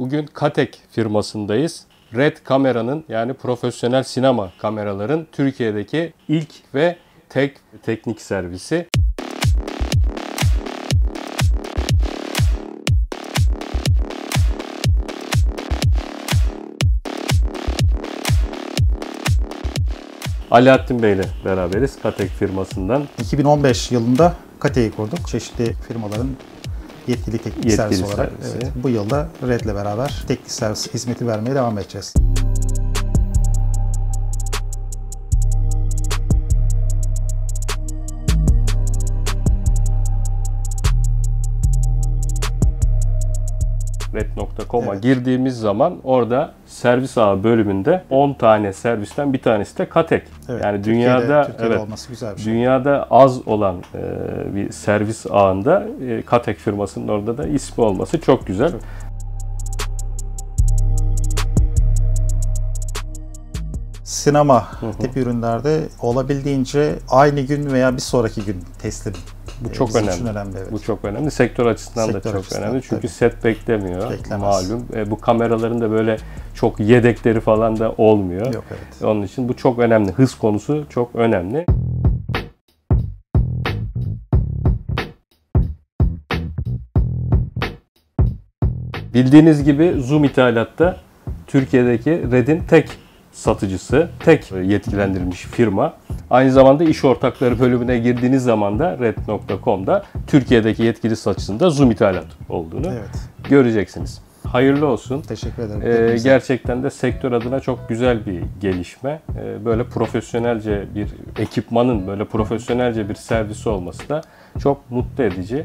Bugün Katek firmasındayız. Red kameranın yani profesyonel sinema kameraların Türkiye'deki ilk ve tek teknik servisi. Alaaddin Bey ile beraberiz Katek firmasından. 2015 yılında Kate'yi kurduk. Çeşitli firmaların yetkili teknik Yetkili servis olarak. servisi. Evet, bu yılda Red'le beraber teknik servis hizmeti vermeye devam edeceğiz. red.com'a Evet. girdiğimiz zaman orada servis ağı bölümünde 10 tane servisten bir tanesi de Katek. Evet, yani Türkiye'de- dünyada Türkiye'de evet olması güzel bir şey. dünyada az olan e, bir servis ağında e, Katek firmasının orada da ismi olması çok güzel. Çok. Sinema tipi ürünlerde olabildiğince aynı gün veya bir sonraki gün teslim. Bu e, çok önemli. önemli. Evet. Bu çok önemli. Sektör açısından da Sektör çok açısından, önemli. Çünkü tabii. set beklemiyor. Beklemez. Malum. E, bu kameraların da böyle çok yedekleri falan da olmuyor. Yok evet. Onun için bu çok önemli. Hız konusu çok önemli. Bildiğiniz gibi Zoom ithalatta Türkiye'deki Red'in tek satıcısı, tek yetkilendirilmiş firma. Aynı zamanda iş ortakları bölümüne girdiğiniz zaman da red.com'da Türkiye'deki yetkili satıcısında Zoom ithalat olduğunu Evet. göreceksiniz. Hayırlı olsun. Teşekkür ederim. Ee, gerçekten de sektör adına çok güzel bir gelişme. Ee, böyle profesyonelce bir ekipmanın, böyle profesyonelce bir servisi olması da çok mutlu edici.